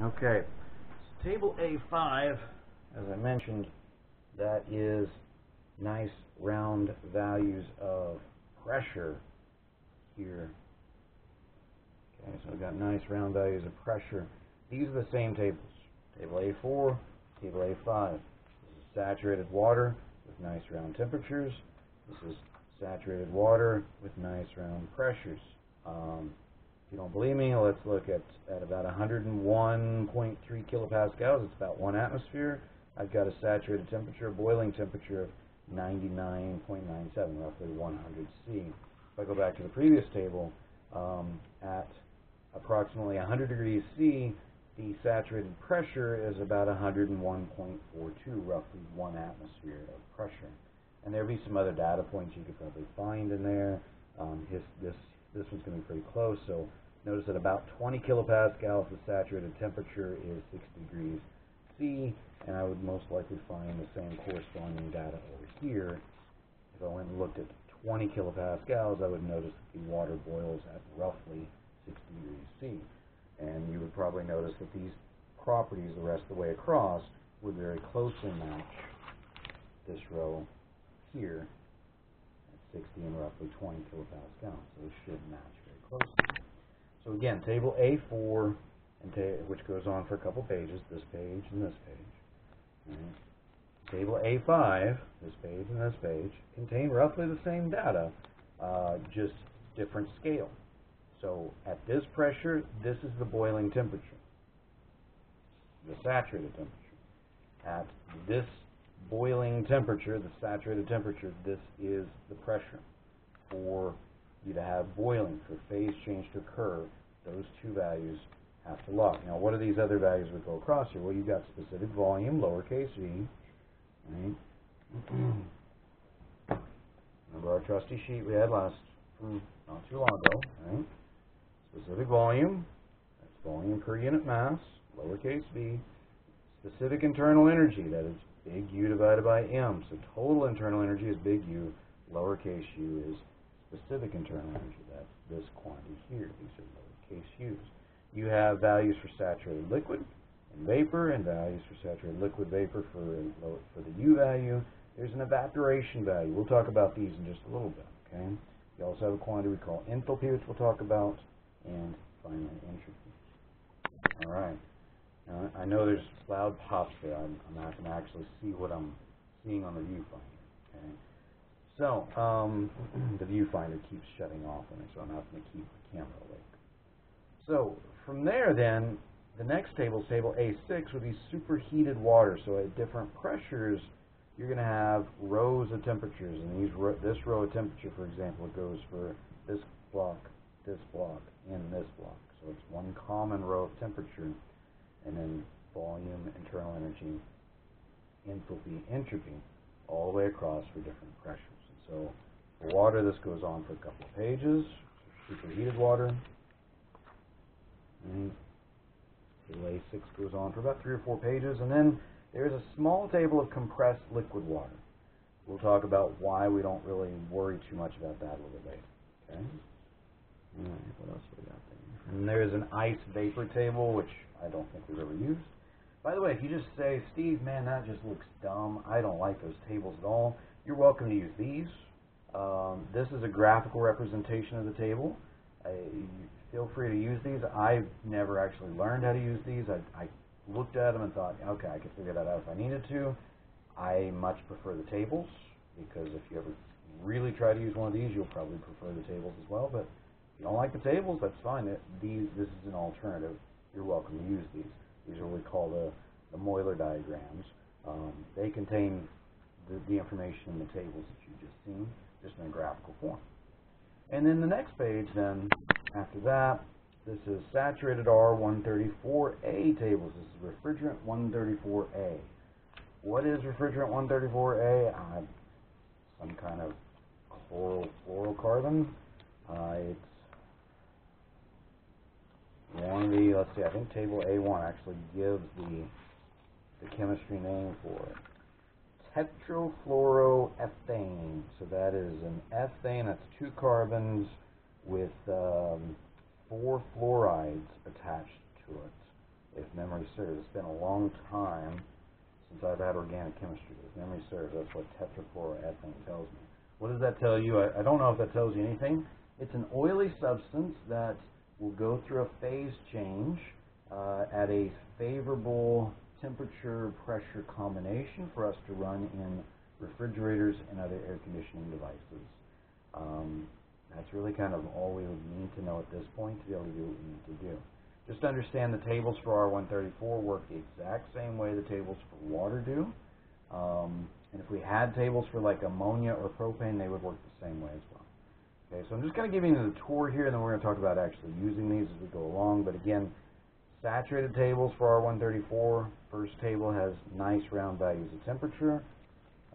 Okay, table A5, as I mentioned, that is nice round values of pressure here. Okay, so I've got nice round values of pressure. These are the same tables. Table A4, table A5. This is saturated water with nice round temperatures. This is saturated water with nice round pressures. Um, if you don't believe me, let's look at, at about 101.3 kilopascals. It's about one atmosphere. I've got a saturated temperature, boiling temperature of 99.97, roughly 100 C. If I go back to the previous table, um, at approximately 100 degrees C, the saturated pressure is about 101.42, roughly one atmosphere of pressure. And there'll be some other data points you could probably find in there. Um, his, this this one's going to be pretty close. So notice that about 20 kilopascals, the saturated temperature is 60 degrees C, and I would most likely find the same corresponding data over here. If I went and looked at 20 kilopascals, I would notice that the water boils at roughly 60 degrees C. And you would probably notice that these properties the rest of the way across would very closely match this row here 60 and roughly 20 kilopascals. So it should match very closely. So again, table A4, and which goes on for a couple pages, this page and this page. Right. Table A5, this page and this page, contain roughly the same data, uh, just different scale. So at this pressure, this is the boiling temperature, the saturated temperature. At this boiling temperature, the saturated temperature, this is the pressure for you to have boiling, for phase change to occur. Those two values have to lock. Now, what are these other values we go across here? Well, you've got specific volume, lowercase v, right? Remember our trusty sheet we had last, hmm, not too long ago, right? Specific volume, that's volume per unit mass, lowercase v. Specific internal energy, that is big U divided by M. So total internal energy is big U, lowercase u is specific internal energy. That's this quantity here. These are lowercase u's. You have values for saturated liquid and vapor and values for saturated liquid vapor for, for the U value. There's an evaporation value. We'll talk about these in just a little bit, okay? You also have a quantity we call enthalpy, which we'll talk about, and finally entropy. All right. Know there's loud pops there. I'm, I'm not going to actually see what I'm seeing on the viewfinder. Okay. So, um, the viewfinder keeps shutting off on me, so I'm not going to keep the camera awake. So, from there then, the next table is table A6 with these superheated water. So at different pressures, you're going to have rows of temperatures. And these ro this row of temperature, for example, goes for this block, this block, and this block. So it's one common row of temperature and then volume, internal energy, enthalpy, entropy, all the way across for different pressures. And so water, this goes on for a couple of pages, superheated water. And delay 6 goes on for about three or four pages. And then there's a small table of compressed liquid water. We'll talk about why we don't really worry too much about that a little bit later. Okay? All right, what else we got there? And there's an ice vapor table, which I don't think we've ever used. By the way, if you just say, Steve, man, that just looks dumb, I don't like those tables at all, you're welcome to use these. Um, this is a graphical representation of the table. I, feel free to use these. I've never actually learned how to use these. I, I looked at them and thought, okay, I could figure that out if I needed to. I much prefer the tables because if you ever really try to use one of these, you'll probably prefer the tables as well. But if you don't like the tables, that's fine. It, these, this is an alternative you're welcome to use these. These are what we call the, the Mollier diagrams. Um, they contain the, the, information in the tables that you've just seen, just in a graphical form. And then the next page then, after that, this is saturated R134A tables. This is refrigerant 134A. What is refrigerant 134A? Uh, some kind of chlorofluorocarbon. Uh, one of the, let's see, I think table A1 actually gives the, the chemistry name for it. Tetrafluoroethane. So that is an ethane, that's two carbons with um, four fluorides attached to it, if memory serves, it's been a long time since I've had organic chemistry. If memory serves, that's what tetrafluoroethane tells me. What does that tell you? I, I don't know if that tells you anything. It's an oily substance that will go through a phase change uh, at a favorable temperature pressure combination for us to run in refrigerators and other air conditioning devices. Um, that's really kind of all we would need to know at this point to be able to do what we need to do. Just understand the tables for R134 work the exact same way the tables for water do. Um, and if we had tables for like ammonia or propane, they would work the same way as well. Okay, so I'm just going to give you the tour here, and then we're going to talk about actually using these as we go along. But again, saturated tables for R134. First table has nice round values of temperature.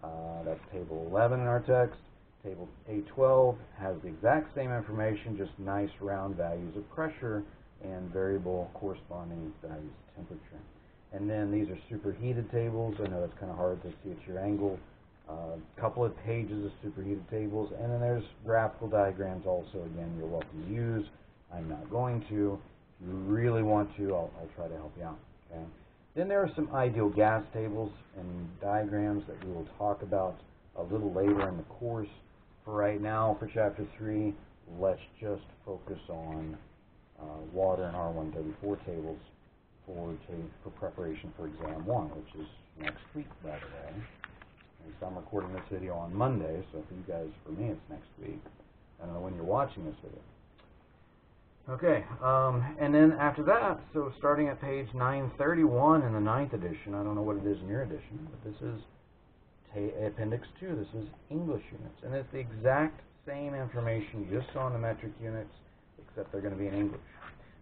Uh, that's table 11 in our text. Table A12 has the exact same information, just nice round values of pressure and variable corresponding values of temperature. And then these are superheated tables. I know that's kind of hard to see at your angle. A couple of pages of superheated tables. And then there's graphical diagrams also. Again, you're welcome to use. I'm not going to. If you really want to, I'll, I'll try to help you out. Okay. Then there are some ideal gas tables and diagrams that we will talk about a little later in the course. For right now, for Chapter 3, let's just focus on uh, water and R134 tables for, for preparation for Exam 1, which is next week, by the way. So I'm recording this video on Monday, so for you guys, for me, it's next week. I don't know when you're watching this video. Okay, um, and then after that, so starting at page 931 in the ninth edition, I don't know what it is in your edition, but this is Appendix 2. This is English units. And it's the exact same information you just saw in the metric units, except they're going to be in English.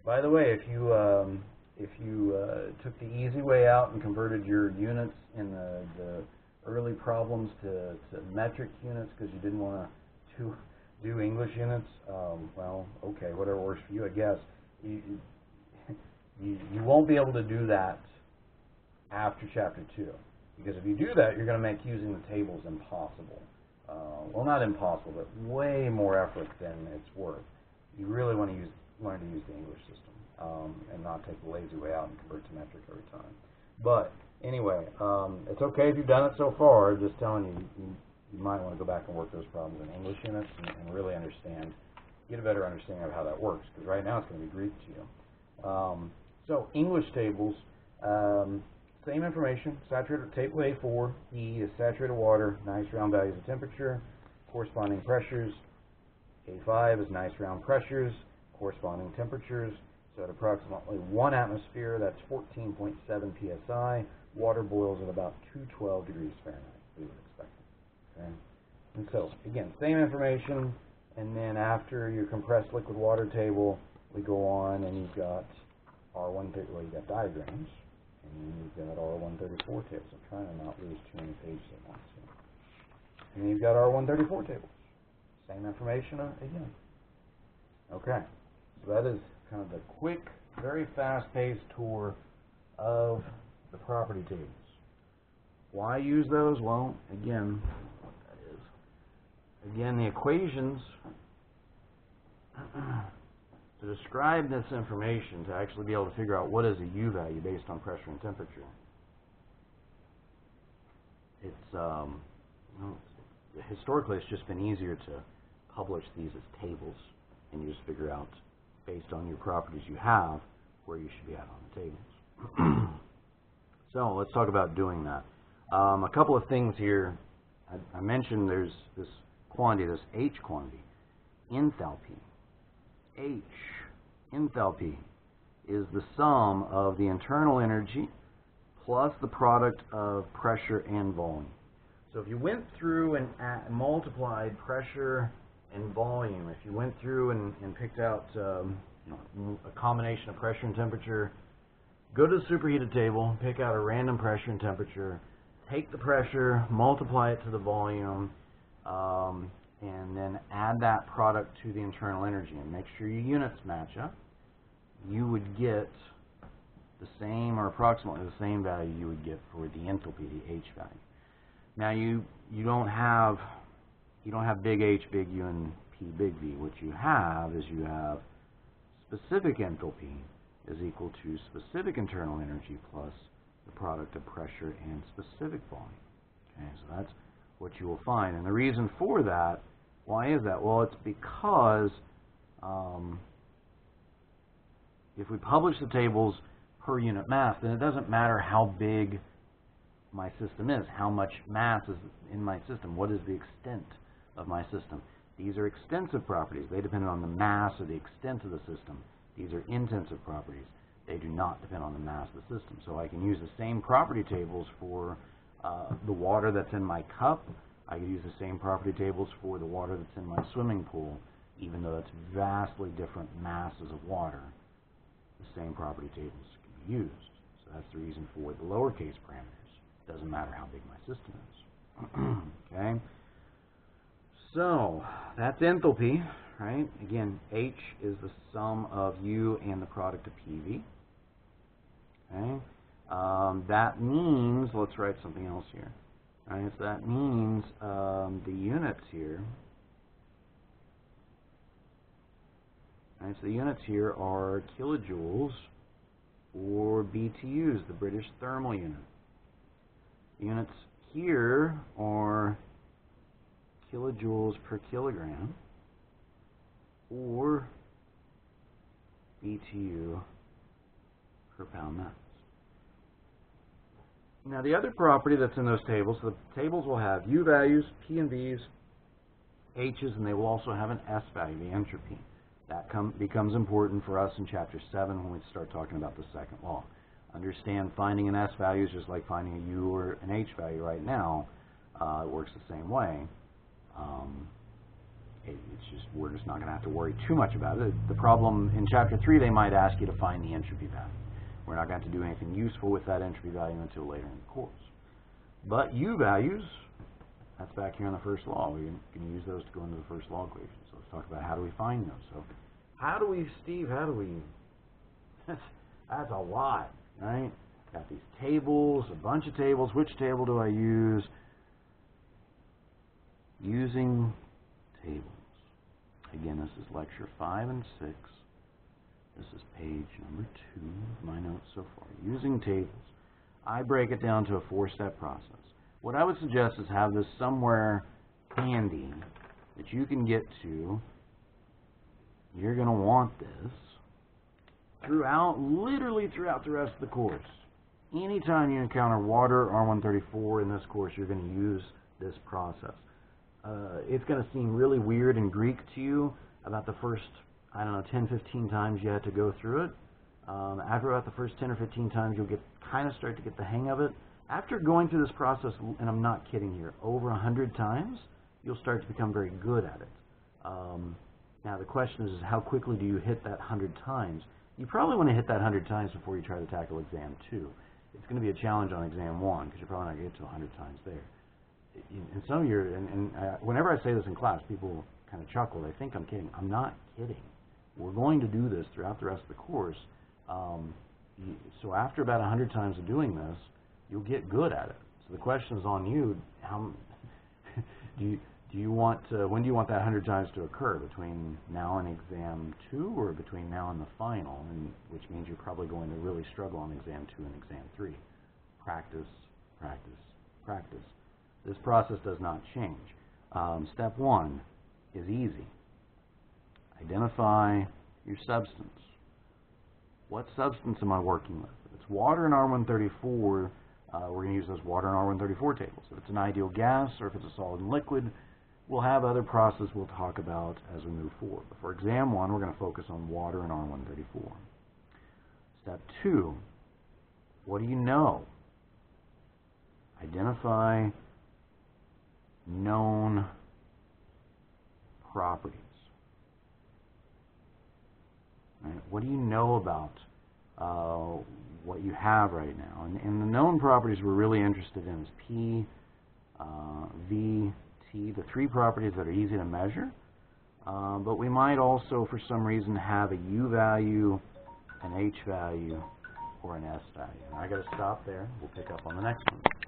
By the way, if you um, if you uh, took the easy way out and converted your units in the, the early problems to, to metric units because you didn't want to do English units, um, well, okay, whatever works for you, I guess. You, you, you won't be able to do that after Chapter 2. Because if you do that, you're going to make using the tables impossible. Uh, well, not impossible, but way more effort than it's worth. You really want to use, learn to use the English system um, and not take the lazy way out and convert to metric every time. But anyway, um, it's okay if you've done it so far. Just telling you, you, you might want to go back and work those problems in English units and, and really understand, get a better understanding of how that works. Because right now it's going to be Greek to you. Um, so English tables. Um, same information, saturated table A4, E is saturated water, nice round values of temperature, corresponding pressures. A5 is nice round pressures, corresponding temperatures. So at approximately 1 atmosphere, that's 14.7 psi. Water boils at about 212 degrees Fahrenheit, we would expect. Okay? And so, again, same information, and then after your compressed liquid water table, we go on and you've got R1, well, you've got diagrams. And then you've got R134 tables. I'm trying to not lose too many pages at once. And you've got R134 tables. Same information uh, again. Okay. So that is kind of the quick, very fast-paced tour of the property tables. Why use those? Well, again, again, the equations to describe this information, to actually be able to figure out what is a U value based on pressure and temperature, it's, um, historically it's just been easier to publish these as tables, and you just figure out, based on your properties you have, where you should be at on the tables. so let's talk about doing that. Um, a couple of things here. I, I mentioned there's this quantity, this H quantity, enthalpy. H, enthalpy, is the sum of the internal energy plus the product of pressure and volume. So if you went through and multiplied pressure and volume, if you went through and, and picked out um, you know, a combination of pressure and temperature, go to the superheated table, pick out a random pressure and temperature, take the pressure, multiply it to the volume, um, and then add that product to the internal energy and make sure your units match up, you would get the same or approximately the same value you would get for the enthalpy, the H value. Now you you don't have you don't have big H, big U, and P, big V. What you have is you have specific enthalpy is equal to specific internal energy plus the product of pressure and specific volume. Okay, so that's what you will find. And the reason for that, why is that? Well, it's because um, if we publish the tables per unit mass, then it doesn't matter how big my system is, how much mass is in my system, what is the extent of my system. These are extensive properties. They depend on the mass or the extent of the system. These are intensive properties. They do not depend on the mass of the system. So I can use the same property tables for uh, the water that's in my cup. I could use the same property tables for the water that's in my swimming pool, even though it's vastly different masses of water. The same property tables can be used. So that's the reason for the lowercase parameters. Doesn't matter how big my system is. okay. So that's enthalpy, right? Again, H is the sum of U and the product of PV. Okay. Um, that means, let's write something else here. Right, so that means um, the units here, right, so the units here are kilojoules or BTUs, the British thermal unit. The Units here are kilojoules per kilogram or BTU per pound mass. Now the other property that's in those tables, the tables will have U values, P and V's, H's, and they will also have an S value, the entropy. That come, becomes important for us in Chapter 7 when we start talking about the second law. Understand finding an S value is just like finding a U or an H value right now. Uh, it works the same way. Um, it, it's just we're just not going to have to worry too much about it. The problem in Chapter 3, they might ask you to find the entropy value. We're not going to do anything useful with that entropy value until later in the course. But U values, that's back here in the first law. We can use those to go into the first law equation. So let's talk about how do we find those. So how do we, Steve, how do we, that's, that's a lot, right? Got these tables, a bunch of tables. Which table do I use? Using tables. Again, this is lecture 5 and 6. This is page number 2 of my notes so far. Using tables. I break it down to a four-step process. What I would suggest is have this somewhere handy that you can get to. You're going to want this throughout, literally throughout the rest of the course. Anytime you encounter water, R134 in this course, you're going to use this process uh, it's going to seem really weird and Greek to you about the first, I don't know, 10, 15 times you had to go through it. Um, after about the first 10 or 15 times, you'll get kind of start to get the hang of it. After going through this process, and I'm not kidding here, over 100 times, you'll start to become very good at it. Um, now, the question is, how quickly do you hit that 100 times? You probably want to hit that 100 times before you try to tackle exam 2. It's going to be a challenge on exam 1 because you're probably not going to get to 100 times there in some of your, and, and uh, whenever I say this in class, people kind of chuckle. They think I'm kidding. I'm not kidding. We're going to do this throughout the rest of the course. Um, so after about 100 times of doing this, you'll get good at it. So the question is on you. How do you do you want to, when do you want that 100 times to occur? Between now and exam two, or between now and the final? And which means you're probably going to really struggle on exam two and exam three. Practice, practice, practice. This process does not change. Um, step one is easy. Identify your substance. What substance am I working with? If it's water in R134, uh, we're going to use those water in R134 tables. If it's an ideal gas or if it's a solid and liquid, we'll have other processes we'll talk about as we move forward. But for exam one, we're going to focus on water in R134. Step two, what do you know? Identify known properties. Right? What do you know about uh, what you have right now? And, and, the known properties we're really interested in is P, uh, V, T, the three properties that are easy to measure. Uh, but we might also, for some reason, have a U value, an H value, or an S value. And I got to stop there. We'll pick up on the next one.